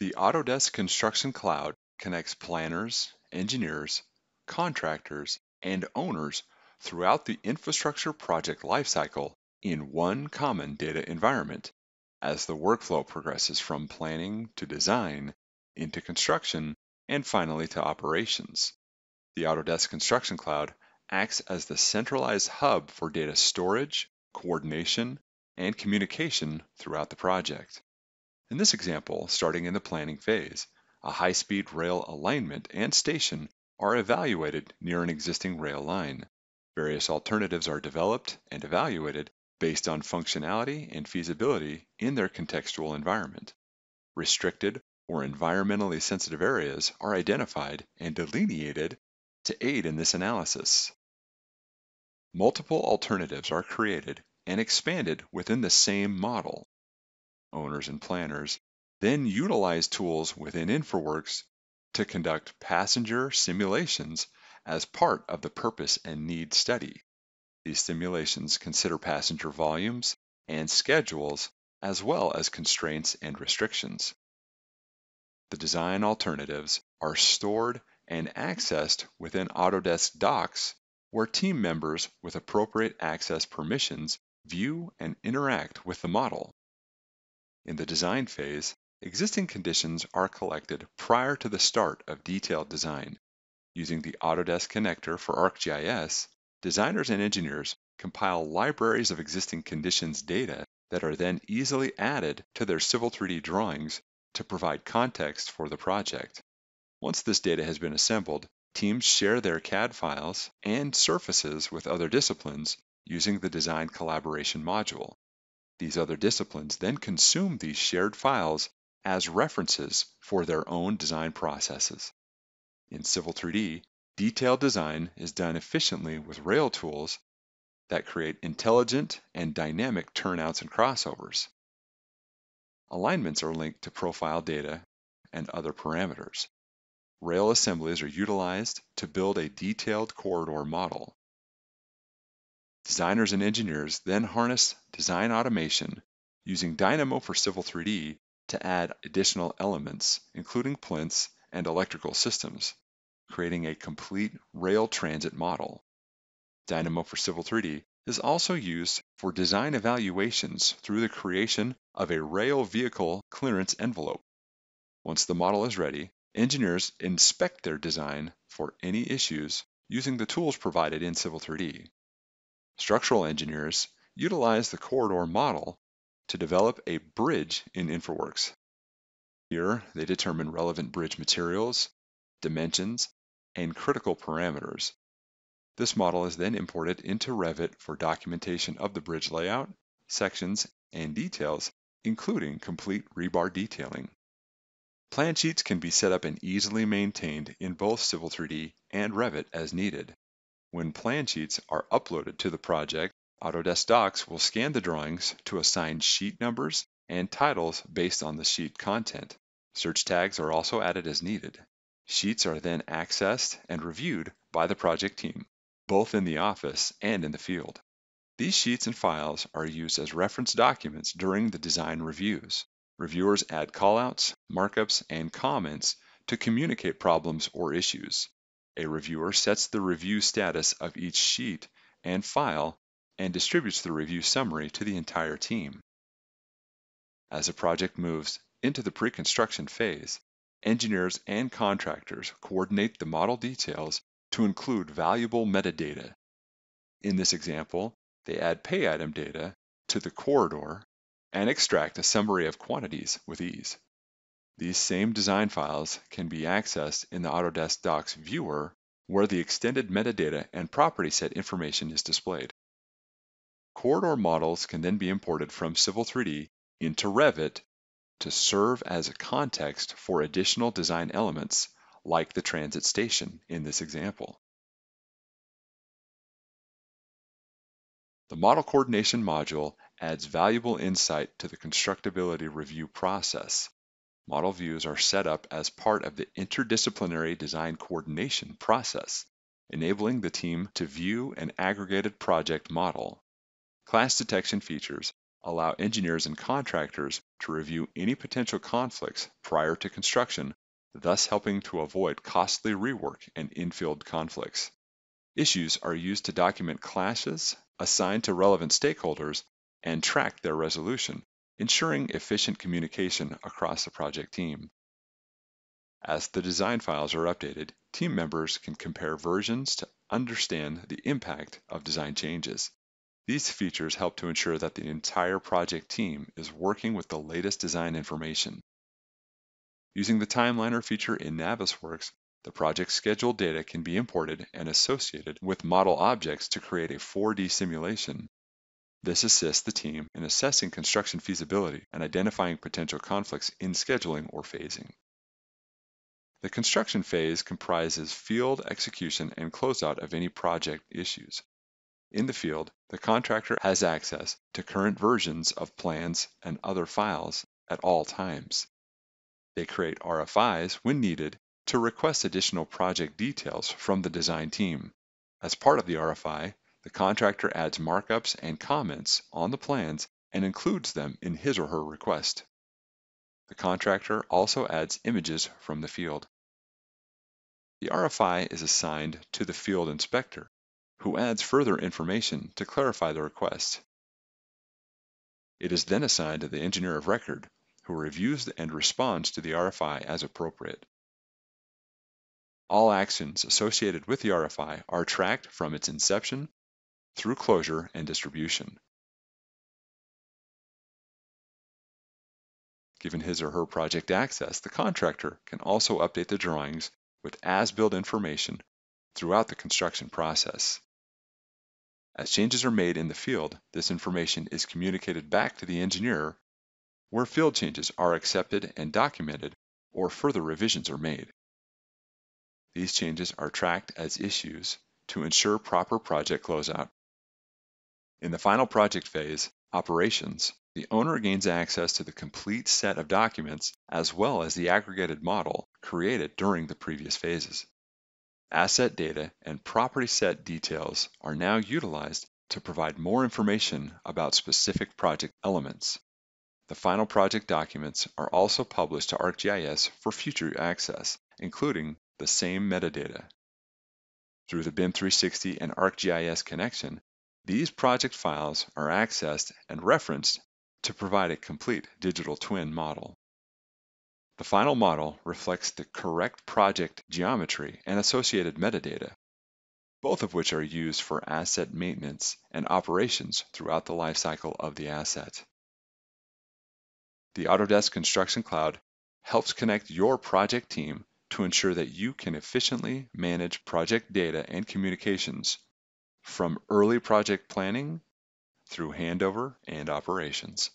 The Autodesk Construction Cloud connects planners, engineers, contractors, and owners throughout the infrastructure project lifecycle in one common data environment as the workflow progresses from planning to design, into construction, and finally to operations. The Autodesk Construction Cloud acts as the centralized hub for data storage, coordination, and communication throughout the project. In this example, starting in the planning phase, a high-speed rail alignment and station are evaluated near an existing rail line. Various alternatives are developed and evaluated based on functionality and feasibility in their contextual environment. Restricted or environmentally sensitive areas are identified and delineated to aid in this analysis. Multiple alternatives are created and expanded within the same model. Owners and planners then utilize tools within InfraWorks to conduct passenger simulations as part of the purpose and need study. These simulations consider passenger volumes and schedules as well as constraints and restrictions. The design alternatives are stored and accessed within Autodesk Docs where team members with appropriate access permissions view and interact with the model. In the design phase, existing conditions are collected prior to the start of detailed design. Using the Autodesk connector for ArcGIS, designers and engineers compile libraries of existing conditions data that are then easily added to their Civil 3D drawings to provide context for the project. Once this data has been assembled, teams share their CAD files and surfaces with other disciplines using the Design Collaboration module. These other disciplines then consume these shared files as references for their own design processes. In Civil 3D, detailed design is done efficiently with rail tools that create intelligent and dynamic turnouts and crossovers. Alignments are linked to profile data and other parameters. Rail assemblies are utilized to build a detailed corridor model. Designers and engineers then harness design automation using Dynamo for Civil 3D to add additional elements, including plinths and electrical systems, creating a complete rail transit model. Dynamo for Civil 3D is also used for design evaluations through the creation of a rail vehicle clearance envelope. Once the model is ready, engineers inspect their design for any issues using the tools provided in Civil 3D. Structural engineers utilize the corridor model to develop a bridge in InfraWorks. Here, they determine relevant bridge materials, dimensions, and critical parameters. This model is then imported into Revit for documentation of the bridge layout, sections, and details, including complete rebar detailing. Plan sheets can be set up and easily maintained in both Civil 3D and Revit as needed. When plan sheets are uploaded to the project, Autodesk Docs will scan the drawings to assign sheet numbers and titles based on the sheet content. Search tags are also added as needed. Sheets are then accessed and reviewed by the project team, both in the office and in the field. These sheets and files are used as reference documents during the design reviews. Reviewers add callouts, markups, and comments to communicate problems or issues. A reviewer sets the review status of each sheet and file and distributes the review summary to the entire team. As a project moves into the pre-construction phase, engineers and contractors coordinate the model details to include valuable metadata. In this example, they add pay item data to the corridor and extract a summary of quantities with ease. These same design files can be accessed in the Autodesk Docs viewer where the extended metadata and property set information is displayed. Corridor models can then be imported from Civil 3D into Revit to serve as a context for additional design elements like the transit station in this example. The Model Coordination module adds valuable insight to the constructability review process Model views are set up as part of the interdisciplinary design coordination process, enabling the team to view an aggregated project model. Clash detection features allow engineers and contractors to review any potential conflicts prior to construction, thus helping to avoid costly rework and infield conflicts. Issues are used to document clashes, assign to relevant stakeholders, and track their resolution, ensuring efficient communication across the project team. As the design files are updated, team members can compare versions to understand the impact of design changes. These features help to ensure that the entire project team is working with the latest design information. Using the Timeliner feature in Navisworks, the project schedule data can be imported and associated with model objects to create a 4D simulation. This assists the team in assessing construction feasibility and identifying potential conflicts in scheduling or phasing. The construction phase comprises field execution and closeout of any project issues. In the field, the contractor has access to current versions of plans and other files at all times. They create RFIs when needed to request additional project details from the design team. As part of the RFI, the contractor adds markups and comments on the plans and includes them in his or her request. The contractor also adds images from the field. The RFI is assigned to the field inspector, who adds further information to clarify the request. It is then assigned to the engineer of record, who reviews and responds to the RFI as appropriate. All actions associated with the RFI are tracked from its inception through closure and distribution. Given his or her project access, the contractor can also update the drawings with as-built information throughout the construction process. As changes are made in the field, this information is communicated back to the engineer where field changes are accepted and documented or further revisions are made. These changes are tracked as issues to ensure proper project closeout. In the final project phase, operations, the owner gains access to the complete set of documents as well as the aggregated model created during the previous phases. Asset data and property set details are now utilized to provide more information about specific project elements. The final project documents are also published to ArcGIS for future access, including the same metadata. Through the BIM 360 and ArcGIS connection, these project files are accessed and referenced to provide a complete digital twin model. The final model reflects the correct project geometry and associated metadata, both of which are used for asset maintenance and operations throughout the lifecycle of the asset. The Autodesk Construction Cloud helps connect your project team to ensure that you can efficiently manage project data and communications from early project planning through handover and operations.